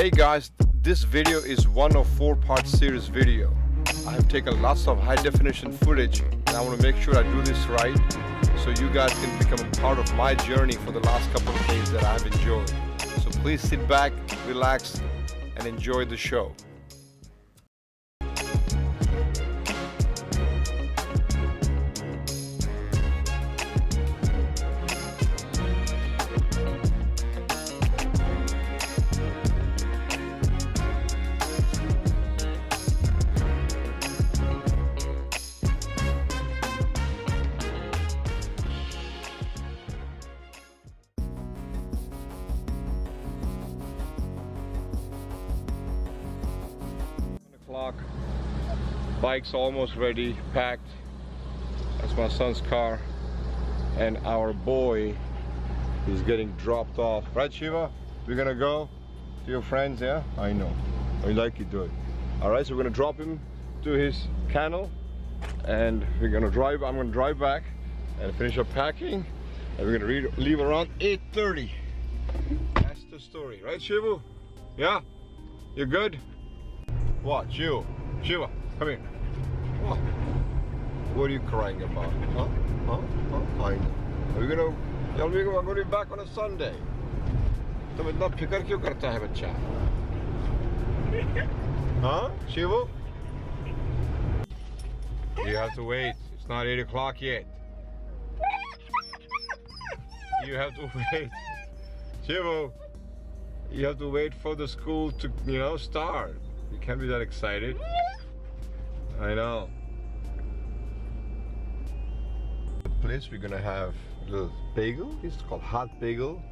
Hey guys, this video is one of four part series video. I have taken lots of high definition footage and I want to make sure I do this right so you guys can become a part of my journey for the last couple of days that I've enjoyed. So please sit back, relax, and enjoy the show. Bike's almost ready, packed. That's my son's car. And our boy is getting dropped off. Right, Shiva? We're gonna go to your friends, yeah? I know. I like you do it. All right, so we're gonna drop him to his kennel and we're gonna drive, I'm gonna drive back and finish up packing and we're gonna leave around 8.30. That's the story, right Shivu? Yeah? You good? What? Shiva? Shiva, come here. What? What are you crying about? Huh? Huh? Huh? I know. Are we gonna tell me I'm gonna be back on a Sunday? तुम इतना फिक्र क्यों करता है बच्चा? Huh? Shivu? You have to wait. It's not 8 o'clock yet. You have to wait. Shivu, you have to wait for the school to, you know, start. You can't be that excited. I know. The place we're gonna have a little bagel. This is called hot bagel,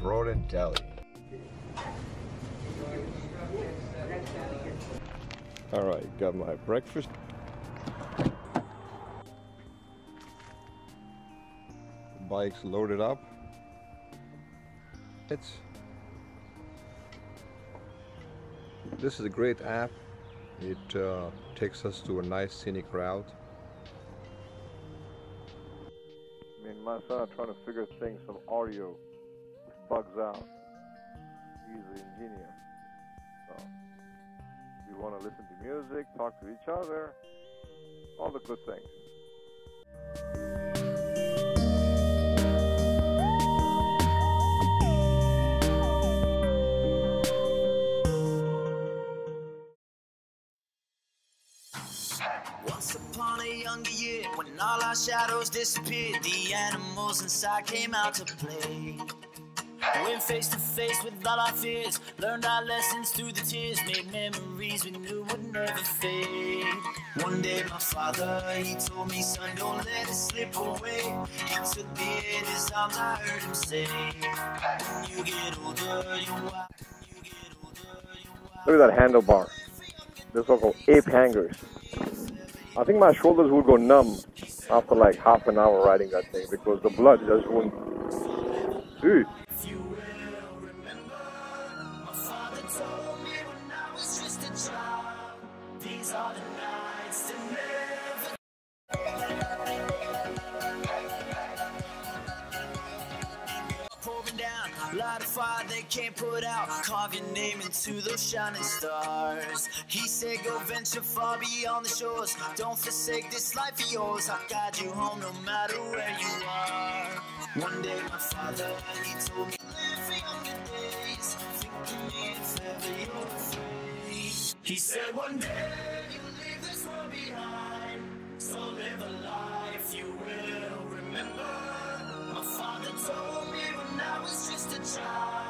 broad and deli. All right, got my breakfast. Bike's loaded up. It's this is a great app. It uh, takes us to a nice scenic route. I mean, my son trying to figure things from audio bugs out. He's an engineer. So, we want to listen to music, talk to each other, all the good things. All our shadows disappeared, the animals inside came out to play. Went face to face with all our fears, learned our lessons through the tears, made memories we knew would never fade. One day, my father, he told me, son, don't let it slip away. He took me in his arms, I heard him say, When you get older, you walk. You get older, you walk. Look at that handlebar. This one called ape hangers. I think my shoulders would go numb after like half an hour riding that thing because the blood just wouldn't. Dude, can't put out. Carve your name into those shining stars. He said, Go venture far beyond the shores. Don't forsake this life of yours. I'll guide you home no matter where you are. One day, my father, he told me, Live for younger days. Think of me if ever you're afraid. He said, One day, you'll leave this world behind. So live a life you will remember. My father told me when I was just a child.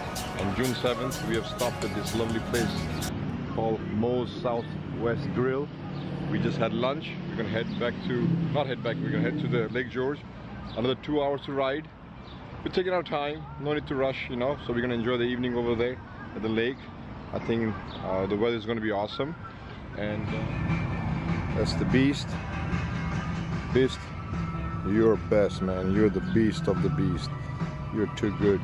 on June 7th. We have stopped at this lovely place called Moe's Southwest Grill. We just had lunch. We're gonna head back to, not head back, we're gonna head to the Lake George. Another two hours to ride. We're taking our time, no need to rush, you know, so we're gonna enjoy the evening over there. at the lake. I think uh, the weather is to be awesome. And uh, that's the beast. Beast, you're best, man. You're the beast of the beast. You're too good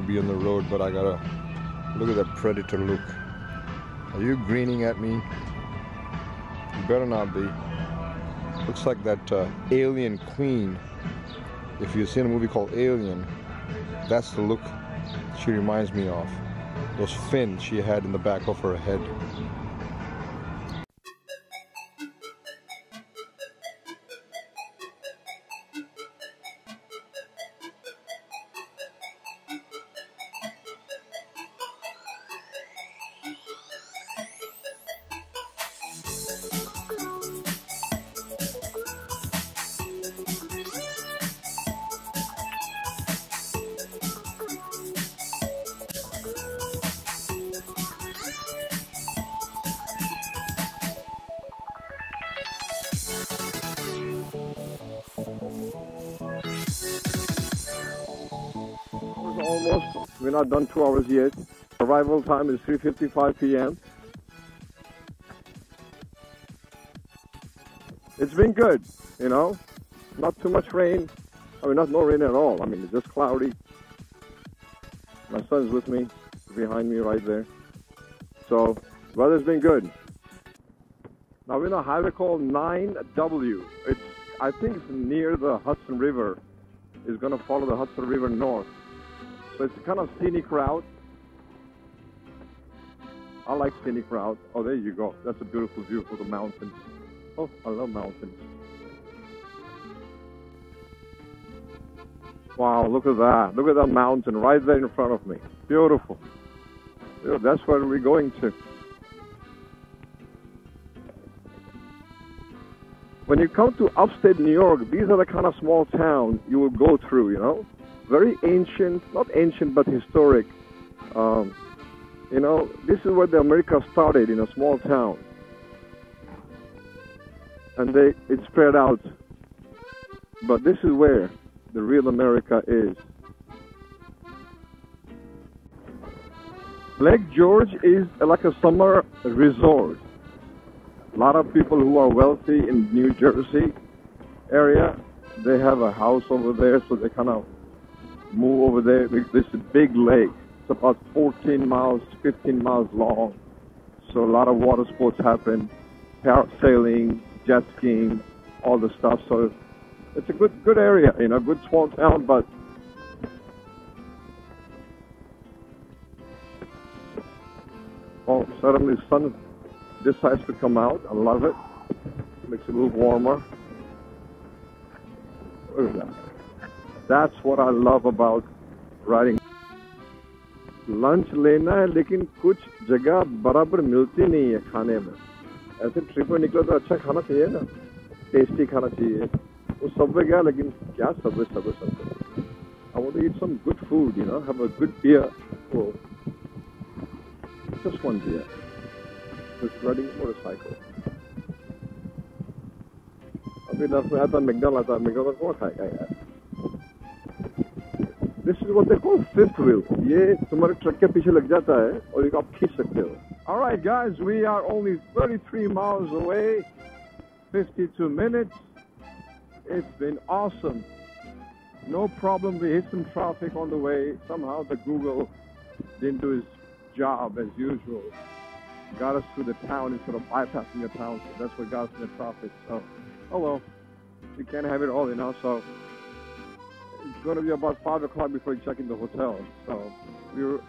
to be on the road, but I gotta look at that predator look. Are you grinning at me? You better not be. Looks like that uh, alien queen. If you've seen a movie called Alien, that's the look she reminds me of. Those fins she had in the back of her head. Almost. We're not done two hours yet. Arrival time is 3.55 p.m. It's been good, you know. Not too much rain. I mean, not no rain at all. I mean, it's just cloudy. My son's with me, behind me right there. So, weather's been good. Now we're in a highway called 9W. It's, I think it's near the Hudson River. It's going to follow the Hudson River north. So it's kind of scenic route. I like scenic route. Oh, there you go. That's a beautiful view for the mountains. Oh, I love mountains. Wow, look at that. Look at that mountain right there in front of me. Beautiful. Yeah, that's where we're going to. When you come to upstate New York, these are the kind of small towns you will go through, you know? Very ancient, not ancient, but historic. Um, you know, this is where the America started in a small town. And they it spread out. But this is where the real America is. Lake George is like a summer resort. A lot of people who are wealthy in New Jersey area, they have a house over there, so they kind of move over there. This is a big lake. It's about 14 miles, 15 miles long. So a lot of water sports happen, parasailing, jet skiing, all the stuff. So it's a good good area, you know, good small town, but oh, suddenly the sun decides to come out. I love it. Makes it a little warmer. Look at that. That's what I love about riding. Lunch लेना है लेकिन कुछ जगह बराबर मिलती नहीं है खाने में ऐसे ट्रिप में निकलो तो अच्छा खाना चाहिए ना टेस्टी खाना चाहिए वो सबवे गया लेकिन क्या Subway Subway Subway I want to eat some good food, you know, have a good beer. Oh, just one beer. Just riding motorcycle. अभी दस में आता मैकडॉनल्ड आता मैकडॉनल्ड कौन खाएगा यार this is what they call fifth wheel ये तुम्हारे ट्रक के पीछे लग जाता है और एक आप खींच सकते हो All right, guys, we are only 33 miles away, 52 minutes. It's been awesome. No problem. We hit some traffic on the way. Somehow the Google didn't do his job as usual. Got us through the town instead of bypassing the town. So that's what got us in the traffic. So, oh well, we can't have it all, you know. So it's going to be about five o'clock before we check in the hotel. So we were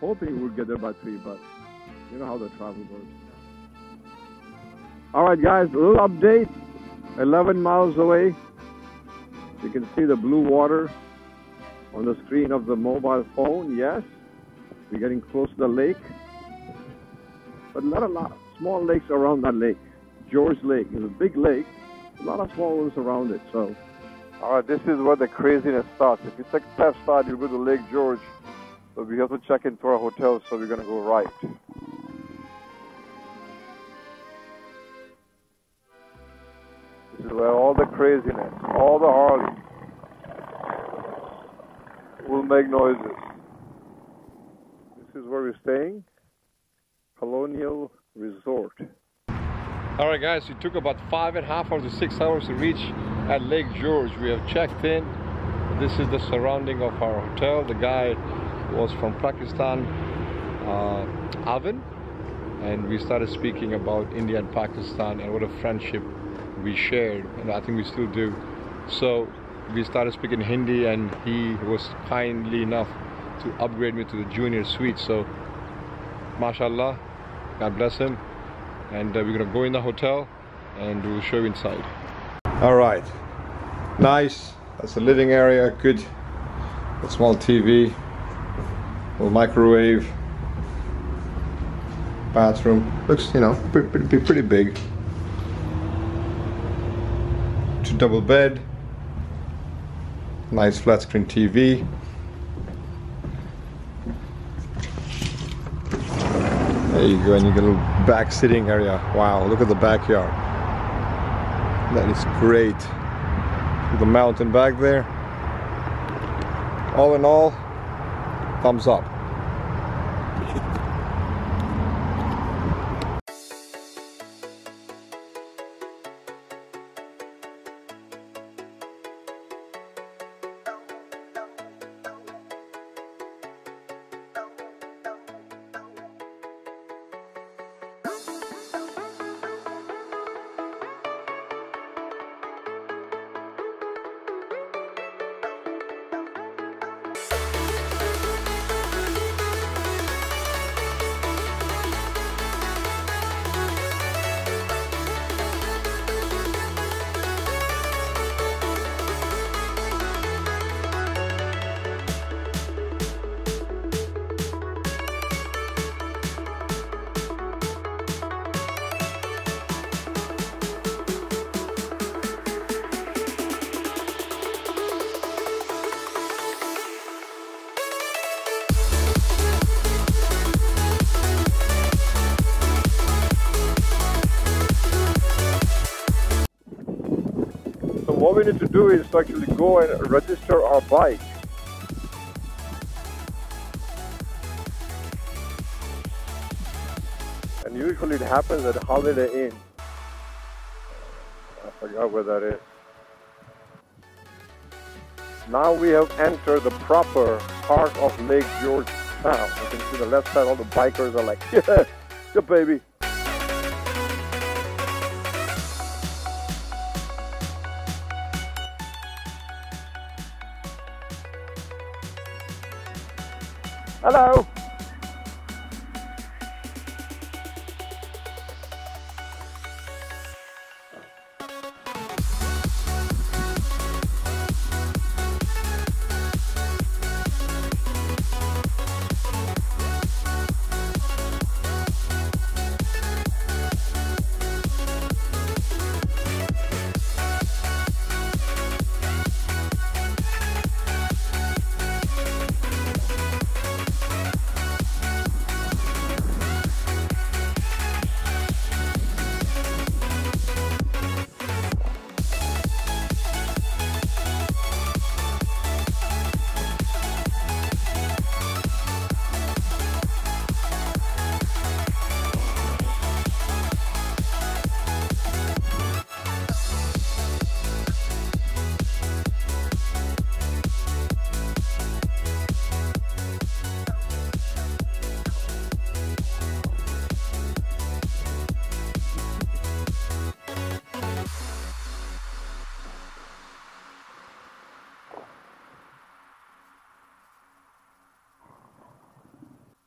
hoping we'd get there by three, but you know how the travel goes. All right, guys, a little update. 11 miles away. You can see the blue water on the screen of the mobile phone. Yes, we're getting close to the lake, but not a lot small lakes around that lake. George Lake is a big lake, a lot of small ones around it. So, all right, this is where the craziness starts. If you take the left side, you go to Lake George. But we have to check into our hotel, so we're gonna go right. This is where all the craziness, all the Harley will make noises. This is where we're staying. Colonial Resort. All right, guys, it took about five and a half or six hours to reach at Lake George. We have checked in. This is the surrounding of our hotel. The guy was from Pakistan, uh, Avin, and we started speaking about India and Pakistan and what a friendship we shared, and I think we still do. So we started speaking Hindi, and he was kindly enough to upgrade me to the junior suite. So, mashallah, God bless him. And uh, we're gonna go in the hotel, and we'll show you inside. All right, nice. That's the living area. Good. A small TV, little microwave, bathroom. Looks, you know, pretty, pretty, pretty big. Two double bed. Nice flat screen TV. There you go, and you get a little back sitting area. Wow, look at the backyard. That is great. The mountain back there. All in all, thumbs up. We need to do is to actually go and register our bike. And usually it happens at Holiday Inn. I forgot where that is. Now we have entered the proper part of Lake George town. You can see the left side, all the bikers are like, yeah, yeah baby. Hello.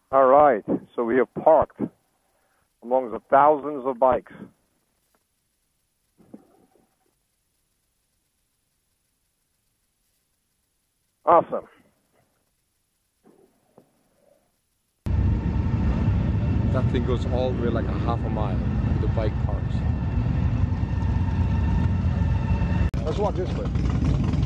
All right, so we have parked among the thousands of bikes. Awesome. That thing goes all the way like a half a mile to the bike parks. Let's walk this way.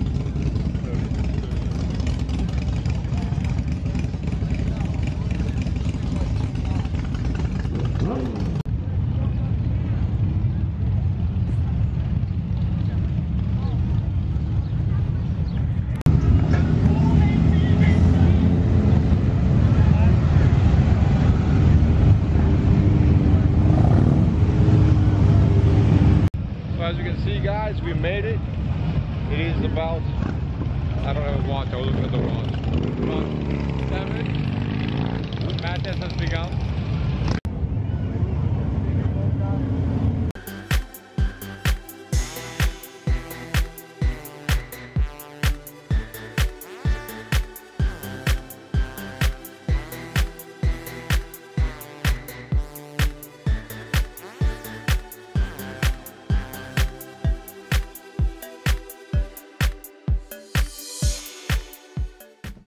Watch, I was